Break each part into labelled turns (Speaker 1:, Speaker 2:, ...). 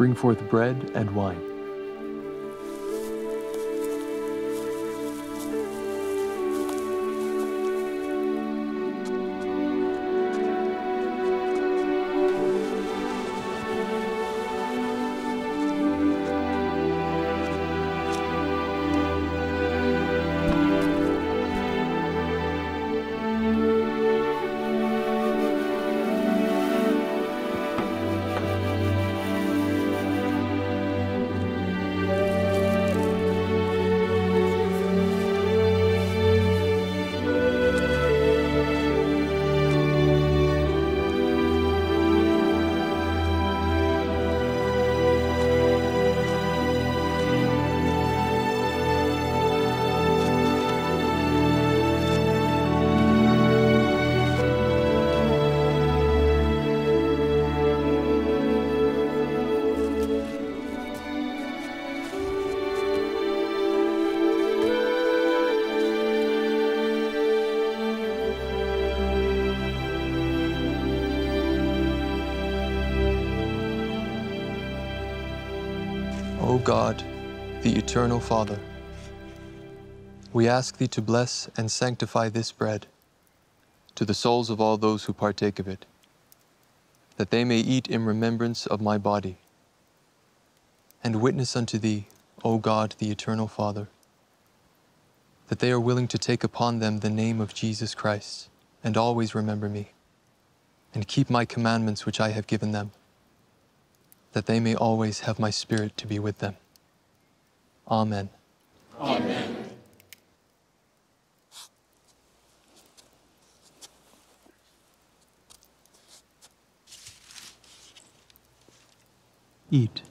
Speaker 1: bring forth bread and wine. God, the eternal Father, we ask thee to bless and sanctify this bread to the souls of all those who partake of it, that they may eat in remembrance of my body, and witness unto thee, O God, the eternal Father, that they are willing to take upon them the name of Jesus Christ, and always remember me, and keep my commandments which I have given them that they may always have my spirit to be with them. Amen.
Speaker 2: Amen.
Speaker 1: Eat.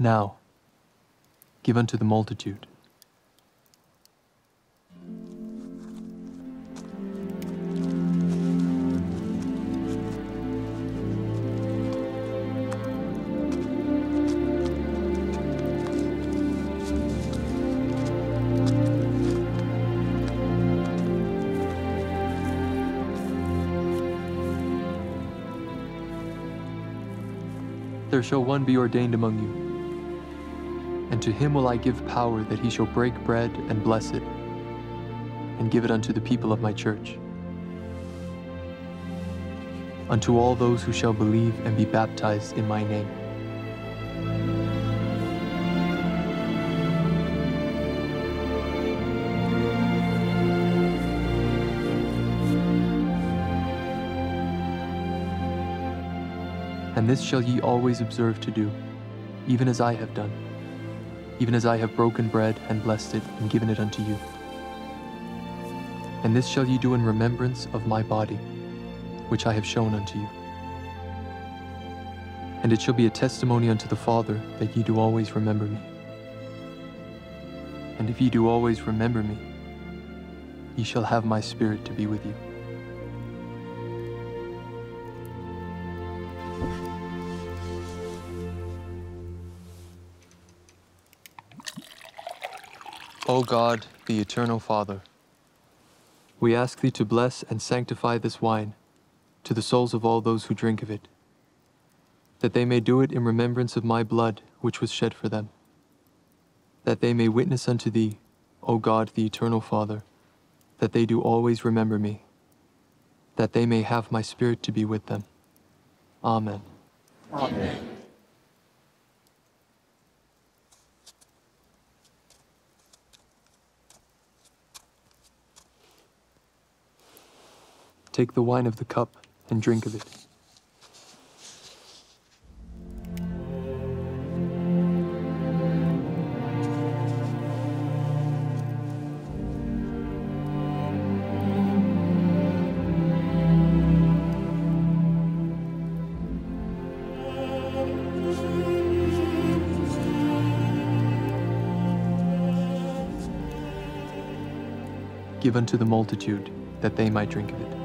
Speaker 1: Now, give unto the multitude. There shall one be ordained among you, and to him will I give power that he shall break bread and bless it, and give it unto the people of my church. Unto all those who shall believe and be baptized in my name. And this shall ye always observe to do, even as I have done, even as I have broken bread and blessed it and given it unto you. And this shall ye do in remembrance of my body, which I have shown unto you. And it shall be a testimony unto the Father that ye do always remember me. And if ye do always remember me, ye shall have my spirit to be with you. O God, the eternal Father, we ask thee to bless and sanctify this wine to the souls of all those who drink of it, that they may do it in remembrance of my blood which was shed for them, that they may witness unto thee, O God, the eternal Father, that they do always remember me, that they may have my spirit to be with them. Amen.
Speaker 2: Amen.
Speaker 1: Take the wine of the cup and drink of it. Give unto the multitude that they might drink of it.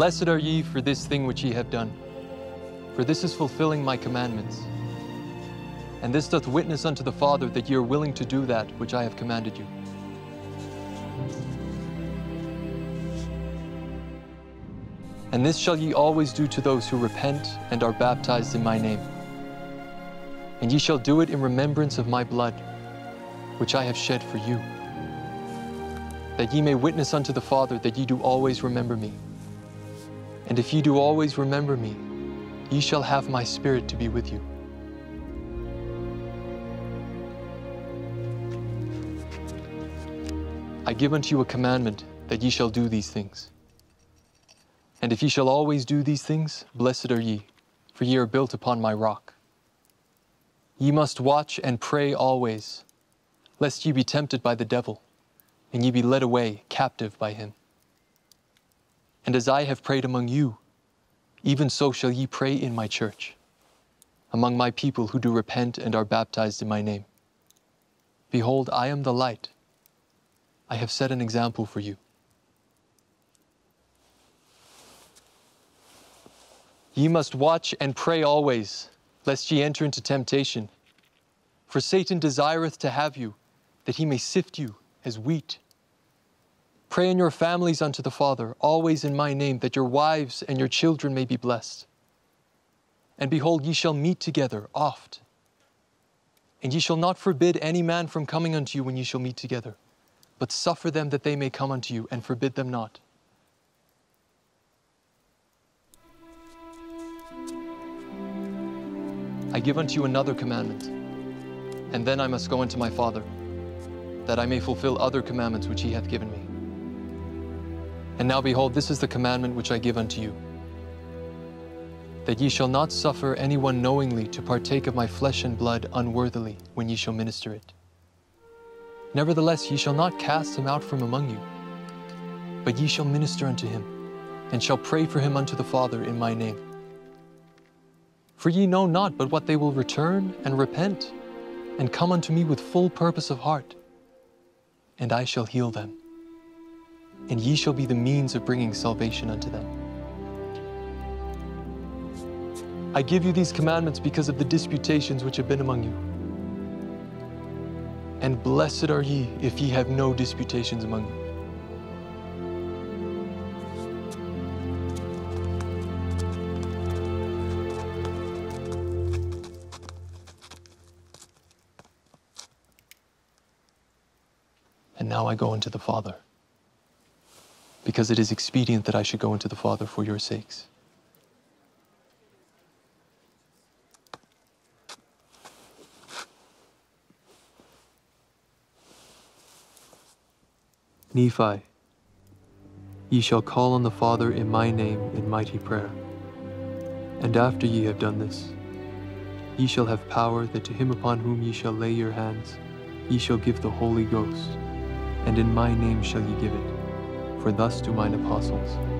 Speaker 1: Blessed are ye for this thing which ye have done, for this is fulfilling my commandments. And this doth witness unto the Father that ye are willing to do that which I have commanded you. And this shall ye always do to those who repent and are baptized in my name. And ye shall do it in remembrance of my blood, which I have shed for you, that ye may witness unto the Father that ye do always remember me. And if ye do always remember me, ye shall have my Spirit to be with you. I give unto you a commandment that ye shall do these things. And if ye shall always do these things, blessed are ye, for ye are built upon my rock. Ye must watch and pray always, lest ye be tempted by the devil, and ye be led away captive by him. And as I have prayed among you, even so shall ye pray in my church, among my people who do repent and are baptized in my name. Behold, I am the light. I have set an example for you. Ye must watch and pray always, lest ye enter into temptation. For Satan desireth to have you, that he may sift you as wheat. Pray in your families unto the Father, always in my name, that your wives and your children may be blessed. And behold, ye shall meet together oft. And ye shall not forbid any man from coming unto you when ye shall meet together, but suffer them that they may come unto you, and forbid them not. I give unto you another commandment, and then I must go unto my Father, that I may fulfill other commandments which he hath given me. And now behold, this is the commandment which I give unto you, that ye shall not suffer anyone knowingly to partake of my flesh and blood unworthily when ye shall minister it. Nevertheless, ye shall not cast him out from among you, but ye shall minister unto him, and shall pray for him unto the Father in my name. For ye know not but what they will return and repent, and come unto me with full purpose of heart, and I shall heal them. And ye shall be the means of bringing salvation unto them. I give you these commandments because of the disputations which have been among you. And blessed are ye if ye have no disputations among you. And now I go unto the Father, because it is expedient that I should go unto the Father for your sakes. Nephi, ye shall call on the Father in my name in mighty prayer. And after ye have done this, ye shall have power that to him upon whom ye shall lay your hands, ye shall give the Holy Ghost and in my name shall ye give it. For thus do mine apostles,